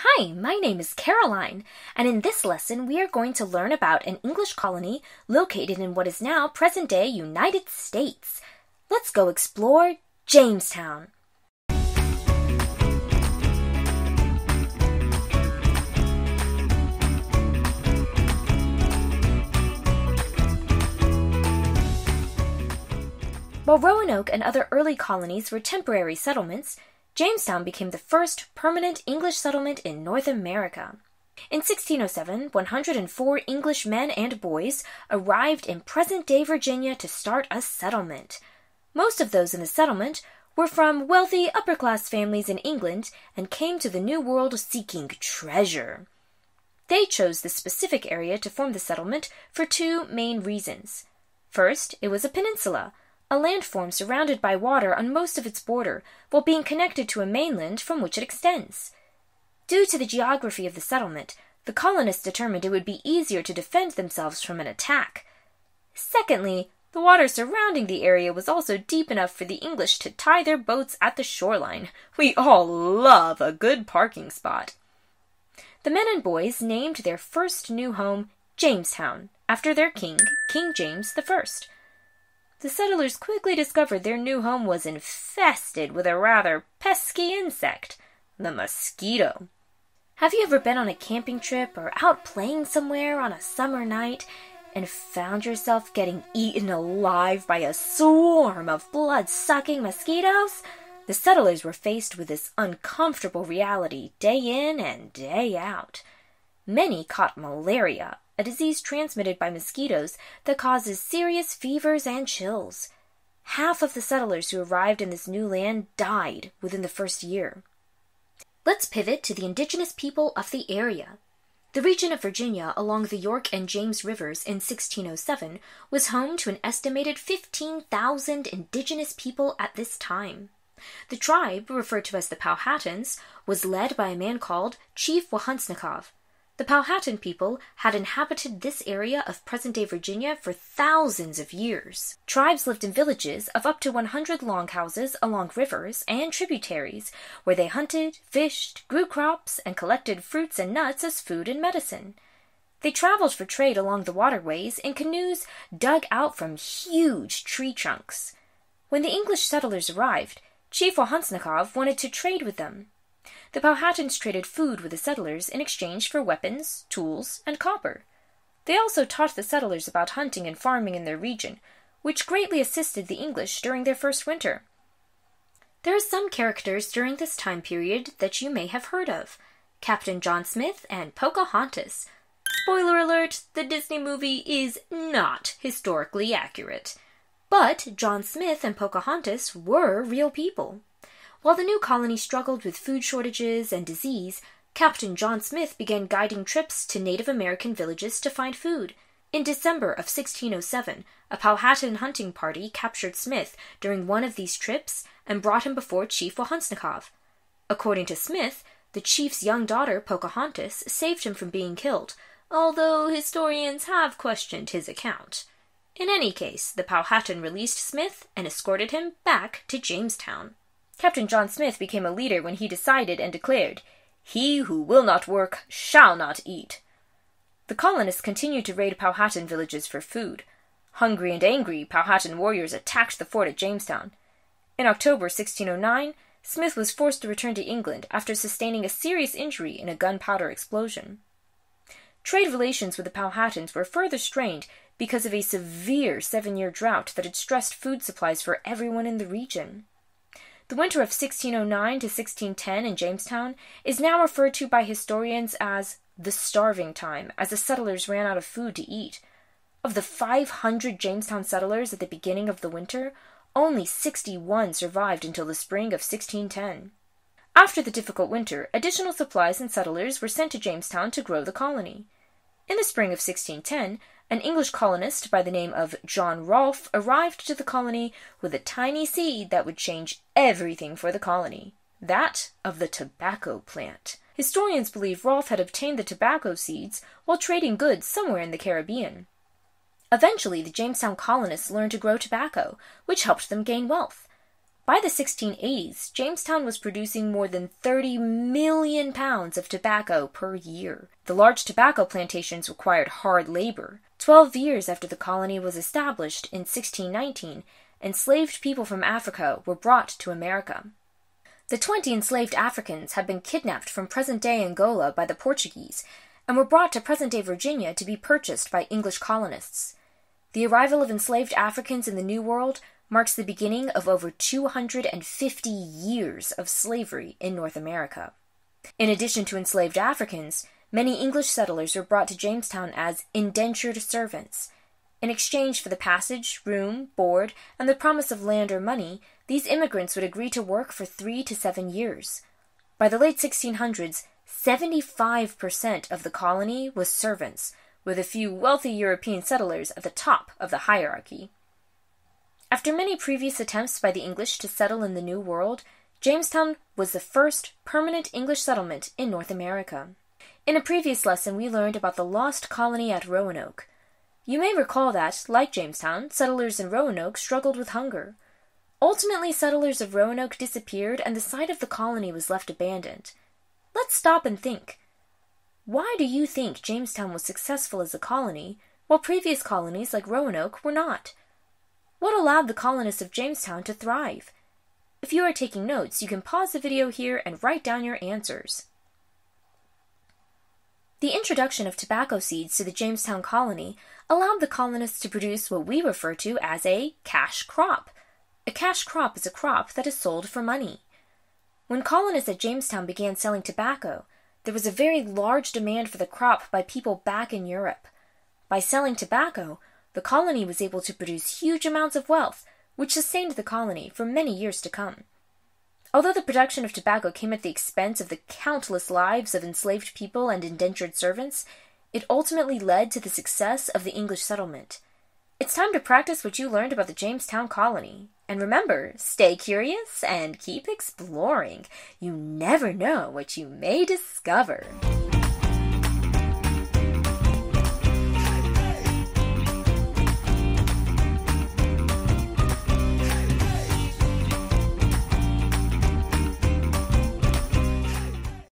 Hi, my name is Caroline, and in this lesson we are going to learn about an English colony located in what is now present day United States. Let's go explore Jamestown. While Roanoke and other early colonies were temporary settlements, Jamestown became the first permanent English settlement in North America. In 1607, 104 English men and boys arrived in present day Virginia to start a settlement. Most of those in the settlement were from wealthy upper class families in England and came to the New World seeking treasure. They chose this specific area to form the settlement for two main reasons. First, it was a peninsula a landform surrounded by water on most of its border, while being connected to a mainland from which it extends. Due to the geography of the settlement, the colonists determined it would be easier to defend themselves from an attack. Secondly, the water surrounding the area was also deep enough for the English to tie their boats at the shoreline. We all love a good parking spot. The men and boys named their first new home Jamestown, after their king, King James the First. The settlers quickly discovered their new home was infested with a rather pesky insect, the mosquito. Have you ever been on a camping trip or out playing somewhere on a summer night and found yourself getting eaten alive by a swarm of blood sucking mosquitoes? The settlers were faced with this uncomfortable reality day in and day out. Many caught malaria, a disease transmitted by mosquitoes that causes serious fevers and chills. Half of the settlers who arrived in this new land died within the first year. Let's pivot to the indigenous people of the area. The region of Virginia along the York and James rivers in 1607 was home to an estimated 15,000 indigenous people at this time. The tribe, referred to as the Powhatans, was led by a man called Chief Wahunsenacawh, the Powhatan people had inhabited this area of present day Virginia for thousands of years. Tribes lived in villages of up to 100 longhouses along rivers and tributaries, where they hunted, fished, grew crops, and collected fruits and nuts as food and medicine. They traveled for trade along the waterways in canoes dug out from huge tree trunks. When the English settlers arrived, Chief Wahunsenacawh wanted to trade with them. The Powhatans traded food with the settlers in exchange for weapons, tools, and copper. They also taught the settlers about hunting and farming in their region, which greatly assisted the English during their first winter. There are some characters during this time period that you may have heard of Captain John Smith and Pocahontas. Spoiler alert, the Disney movie is not historically accurate. But John Smith and Pocahontas were real people. While the new colony struggled with food shortages and disease, Captain John Smith began guiding trips to Native American villages to find food. In December of 1607, a Powhatan hunting party captured Smith during one of these trips and brought him before Chief Wahunsenacawh. According to Smith, the chief's young daughter, Pocahontas, saved him from being killed, although historians have questioned his account. In any case, the Powhatan released Smith and escorted him back to Jamestown. Captain John Smith became a leader when he decided and declared, He who will not work shall not eat. The colonists continued to raid Powhatan villages for food. Hungry and angry, Powhatan warriors attacked the fort at Jamestown. In October 1609, Smith was forced to return to England after sustaining a serious injury in a gunpowder explosion. Trade relations with the Powhatans were further strained because of a severe seven year drought that had stressed food supplies for everyone in the region. The winter of 1609 to 1610 in Jamestown is now referred to by historians as the starving time, as the settlers ran out of food to eat. Of the 500 Jamestown settlers at the beginning of the winter, only 61 survived until the spring of 1610. After the difficult winter, additional supplies and settlers were sent to Jamestown to grow the colony. In the spring of 1610, an English colonist by the name of John Rolfe arrived to the colony with a tiny seed that would change everything for the colony that of the tobacco plant. Historians believe Rolfe had obtained the tobacco seeds while trading goods somewhere in the Caribbean. Eventually, the Jamestown colonists learned to grow tobacco, which helped them gain wealth. By the 1680s, Jamestown was producing more than 30 million pounds of tobacco per year. The large tobacco plantations required hard labor. Twelve years after the colony was established in 1619, enslaved people from Africa were brought to America. The 20 enslaved Africans had been kidnapped from present day Angola by the Portuguese and were brought to present day Virginia to be purchased by English colonists. The arrival of enslaved Africans in the New World marks the beginning of over 250 years of slavery in North America. In addition to enslaved Africans, many English settlers were brought to Jamestown as indentured servants. In exchange for the passage, room, board, and the promise of land or money, these immigrants would agree to work for three to seven years. By the late 1600s, 75% of the colony was servants, with a few wealthy European settlers at the top of the hierarchy. After many previous attempts by the English to settle in the New World, Jamestown was the first permanent English settlement in North America. In a previous lesson, we learned about the lost colony at Roanoke. You may recall that, like Jamestown, settlers in Roanoke struggled with hunger. Ultimately, settlers of Roanoke disappeared and the site of the colony was left abandoned. Let's stop and think. Why do you think Jamestown was successful as a colony, while previous colonies like Roanoke were not? What allowed the colonists of Jamestown to thrive? If you are taking notes, you can pause the video here and write down your answers. The introduction of tobacco seeds to the Jamestown colony allowed the colonists to produce what we refer to as a cash crop. A cash crop is a crop that is sold for money. When colonists at Jamestown began selling tobacco, there was a very large demand for the crop by people back in Europe. By selling tobacco, the colony was able to produce huge amounts of wealth, which sustained the colony for many years to come. Although the production of tobacco came at the expense of the countless lives of enslaved people and indentured servants, it ultimately led to the success of the English settlement. It's time to practice what you learned about the Jamestown colony. And remember, stay curious and keep exploring. You never know what you may discover.